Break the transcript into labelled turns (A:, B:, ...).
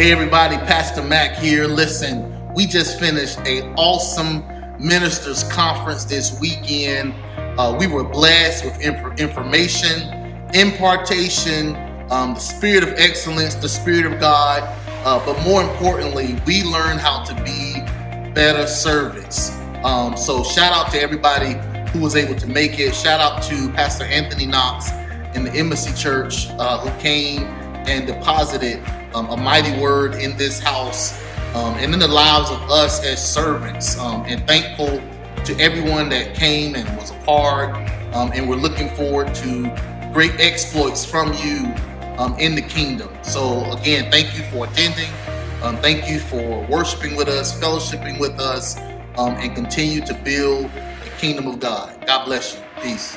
A: Hey everybody, Pastor Mac here. Listen, we just finished a awesome ministers conference this weekend. Uh, we were blessed with imp- information, impartation, um, the spirit of excellence, the spirit of God. Uh, but more importantly, we learned how to be better servants. Um, so shout out to everybody who was able to make it. Shout out to Pastor Anthony Knox in the Embassy Church uh, who came and deposited um, a mighty word in this house um, and in the lives of us as servants. Um, and thankful to everyone that came and was a part. Um, and we're looking forward to great exploits from you um, in the kingdom. So, again, thank you for attending. Um, thank you for worshiping with us, fellowshipping with us, and continue to build the kingdom of God. God bless you. Peace.